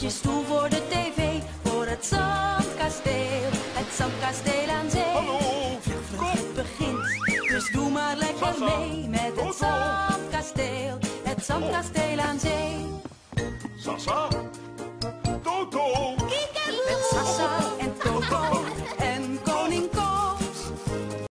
je stoel voor de tv, voor het zandkasteel, het zandkasteel aan zee. Hallo, het begint, dus doe maar lekker mee met het zandkasteel, het zandkasteel aan zee. Sasa, Toto, Kikaloe, met Sasa.